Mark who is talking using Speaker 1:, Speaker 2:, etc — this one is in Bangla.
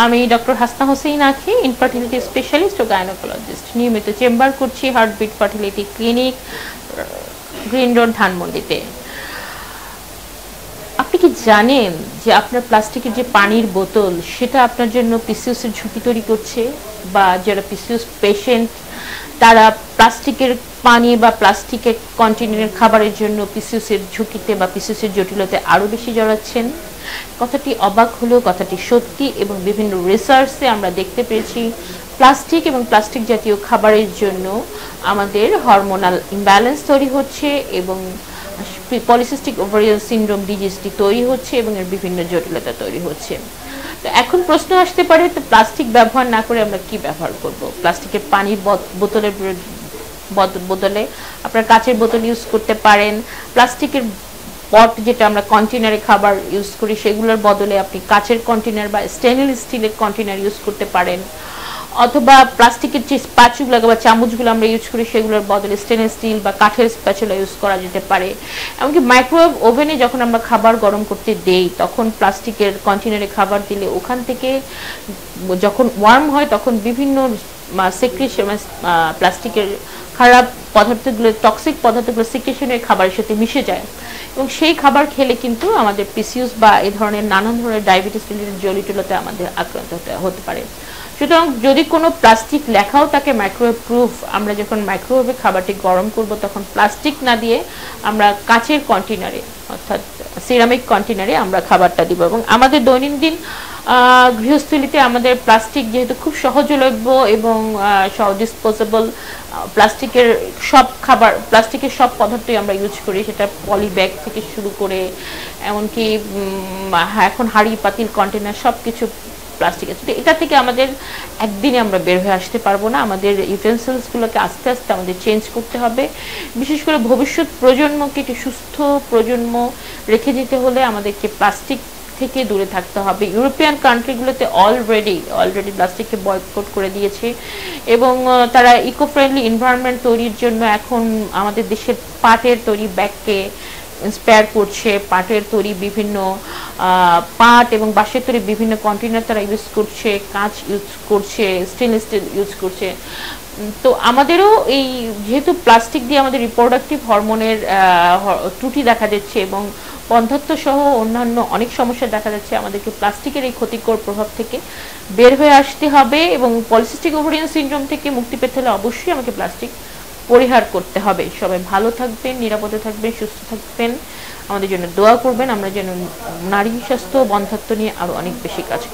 Speaker 1: আমি doctor Hasna Hossain Akhi infertility specialist ও গাইনোকোলজিস্ট নিয়মিত চেম্বার করছি Heartbeat Fertility Clinic Green Road ধানমন্ডিতে। আপনি কি জানেন যে আপনার প্লাস্টিকের যে পানির বোতল, সেটা আপনার জন্য পিসিওসের ঝুঁকি তৈরি করছে? বা যারা পিসিউস পেশেন্ট তারা প্লাস্টিকের পানি বা প্লাস্টিকের কন্টেনারের খাবারের জন্য পিসিওসের ঝুঁকিতে বা পিসিওসের জটিলতে আরও বেশি জড়াচ্ছেন? কথাটি অবাক হলেও কথাটি সত্যি এবং বিভিন্ন রিসার্চে আমরা দেখতে পেয়েছি। প্লাস্টিক এবং প্লাস্টিক জাতীয় খাবারের জন্য আমাদের হরমোনাল ইমব্যালেন্স তৈরি হচ্ছে এবং পলিসিস্টিক ওভারিয়াল সিন্ড্রোম ডিজিজটি তৈরি হচ্ছে এবং এর বিভিন্ন জটিলতা তৈরি হচ্ছে। তো এখন প্রশ্ন আসতে পারে, তো প্লাস্টিক ব্যবহার না করে আমরা কি ব্যবহার করব? প্লাস্টিকের পানির বোতলের বোতলে আপনার কাচের বোতল ইউজ করতে পারেন। প্লাস্টিকের পট যেটা আমরা কন্টেনারে খাবার ইউজ করি, সেগুলোর বদলে আপনি কাচের কন্টেনার বা স্টেনলেস স্টিলের কন্টেনার ইউজ করতে পারেন। অথবা প্লাস্টিকের যে স্প্যাচুগুলো বা চামচগুলো আমরা ইউজ করি, সেগুলোর বদলে স্টেনলেস স্টিল বা কাঠের স্প্যাচুলা ইউজ করা যেতে পারে। এমনকি মাইক্রোওয়েভ ওভেনে যখন আমরা খাবার গরম করতে দেই, তখন প্লাস্টিকের কন্টেনারে খাবার দিলে ওখান থেকে যখন ওয়ার্ম হয়, তখন বিভিন্ন সেক্রেশন প্লাস্টিকের খারাপ পদার্থগুলো টক্সিক পদার্থগুলো সিক্রেশনের খাবারের সাথে মিশে যায়। এবং সেই খাবার খেলে কিন্তু আমাদের পিসিউস বা এই ধরনের নানান ধরনের ডায়াবেটিস রিলেটেড জলিটুলতে আমাদের আক্রান্ত হতে পারে। সুতরাং যদি কোনো প্লাস্টিক লেখাও থাকে মাইক্রোওয়েভ প্রুফ আমরা যখন মাইক্রোওয়েভে খাবারটি গরম করব, তখন প্লাস্টিক না দিয়ে আমরা কাচের কন্টেনারে অর্থাৎ সিরামিক কন্টেনারে আমরা খাবারটা দিব। এবং আমাদের দৈনন্দিন গৃহস্থলিতে আমাদের প্লাস্টিক যেহেতু খুব সহজলভ্য এবং ডিসপোজেবল প্লাস্টিকের সব খাবার, প্লাস্টিকের সব পদার্থই আমরা ইউজ করি। সেটা পলি ব্যাগ থেকে শুরু করে, এমনকি এখন হাড়ি, পাতিল কন্টেনার সব কিছু প্লাস্টিক আছে এটা থেকে আমাদের একদিনে আমরা বের হয়ে আসতে পারব না। আমাদের ইউটেন্সিলসগুলোকে আস্তে আস্তে আমাদের চেঞ্জ করতে হবে। বিশেষ করে ভবিষ্যৎ প্রজন্মকে একটি সুস্থ প্রজন্ম রেখে দিতে হলে আমাদেরকে প্লাস্টিক থেকে দূরে থাকতে হবে। ইউরোপিয়ান কান্ট্রিগুলোতে অলরেডি অলরেডি প্লাস্টিককে বয়কট করে দিয়েছে এবং তারা ইকো ফ্রেন্ডলি এনভায়রনমেন্ট তৈরির জন্য এখন আমাদের দেশের পাটের তৈরি ব্যাগকে ইন্সপায়ার করছে। পাটের তৈরি বিভিন্ন পাট এবং বাঁশের তৈরি বিভিন্ন কন্টেনার তারা ইউজ করছে, কাঁচ ইউজ করছে স্টেনলেস স্টিল ইউজ করছে। তো আমাদেরও এই, যেহেতু প্লাস্টিক দিয়ে আমাদের রিপ্রোডাক্টিভ হরমোনের ত্রুটি দেখা যাচ্ছে এবং বন্ধ্যত্ব সহ অন্যান্য অনেক সমস্যা দেখা যাচ্ছে। আমাদেরকে প্লাস্টিকের এই ক্ষতিকর প্রভাব থেকে বের হয়ে আসতে হবে এবং পলিসিস্টিক ওভারিয়ান সিন্ড্রোম থেকে মুক্তি পেতে হলে অবশ্যই আমাকে প্লাস্টিক পরিহার করতে হবে। সবাই ভালো থাকবেন, নিরাপদে থাকবেন, সুস্থ থাকবেন। আমাদের জন্য দোয়া করবেন। আমরা যেন নারী স্বাস্থ্য বন্ধাত্ব নিয়ে আরও অনেক বেশি কাজ করি।